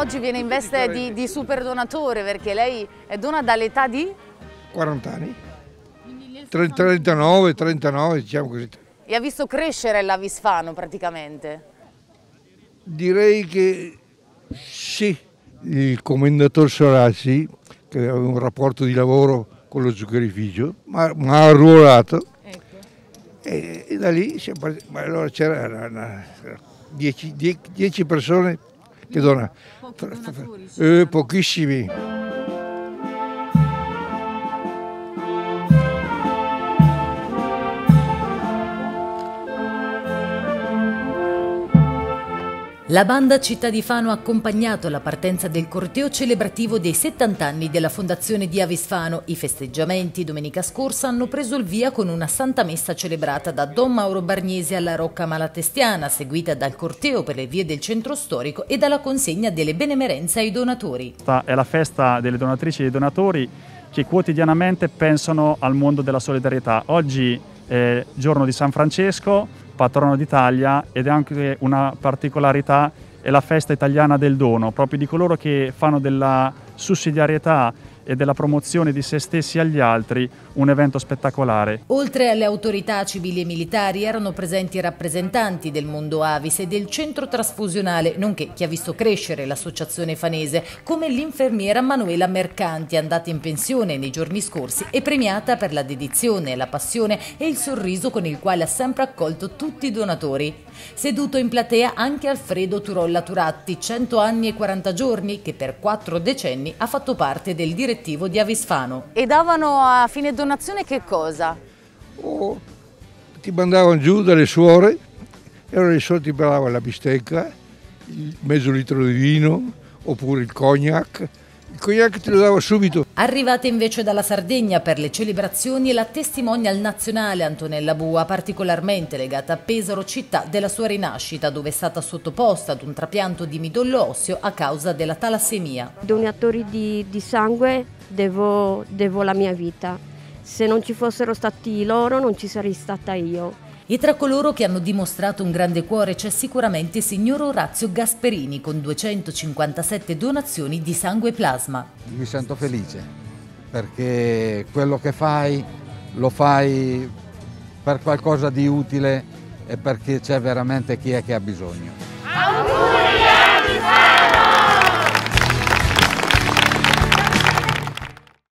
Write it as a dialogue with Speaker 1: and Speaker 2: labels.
Speaker 1: Oggi viene in veste di, di super donatore perché lei è dona dall'età di?
Speaker 2: 40 anni. 39, 39, diciamo così.
Speaker 1: E ha visto crescere l'Avisfano praticamente?
Speaker 2: Direi che sì, il commendatore Sorassi, che aveva un rapporto di lavoro con lo zuccherificio, mi ha arruolato ecco. e, e, da lì ma allora c'erano 10 persone che donano, eh, pochissimi.
Speaker 3: La banda Città di Fano ha accompagnato la partenza del corteo celebrativo dei 70 anni della fondazione di Avisfano. I festeggiamenti domenica scorsa hanno preso il via con una santa messa celebrata da Don Mauro Bargnesi alla Rocca Malatestiana, seguita dal corteo per le vie del centro storico e dalla consegna delle benemerenze ai donatori.
Speaker 4: Questa è la festa delle donatrici e dei donatori che quotidianamente pensano al mondo della solidarietà. Oggi è giorno di San Francesco, patrono d'Italia ed è anche una particolarità è la festa italiana del dono, proprio di coloro che fanno della sussidiarietà e della promozione di se stessi agli altri un evento spettacolare.
Speaker 3: Oltre alle autorità civili e militari erano presenti rappresentanti del mondo Avis e del centro trasfusionale, nonché chi ha visto crescere l'associazione fanese, come l'infermiera Manuela Mercanti, andata in pensione nei giorni scorsi e premiata per la dedizione, la passione e il sorriso con il quale ha sempre accolto tutti i donatori. Seduto in platea anche Alfredo Turolla Turatti, 100 anni e 40 giorni, che per quattro decenni ha fatto parte del direttivo di Avisfano.
Speaker 1: E davano a fine donazione che cosa?
Speaker 2: Oh, ti mandavano giù dalle suore e allora i soldi ti pagavano la bistecca, il mezzo litro di vino oppure il cognac cognac te lo davo subito.
Speaker 3: Arrivata invece dalla Sardegna per le celebrazioni la testimonial nazionale Antonella Bua, particolarmente legata a Pesaro, città della sua rinascita, dove è stata sottoposta ad un trapianto di midollo osseo a causa della talassemia.
Speaker 5: Donatori di, di sangue devo, devo la mia vita. Se non ci fossero stati loro non ci sarei stata io.
Speaker 3: E tra coloro che hanno dimostrato un grande cuore c'è sicuramente il signor Orazio Gasperini con 257 donazioni di sangue e plasma.
Speaker 6: Mi sento felice perché quello che fai lo fai per qualcosa di utile e perché c'è veramente chi è che ha bisogno.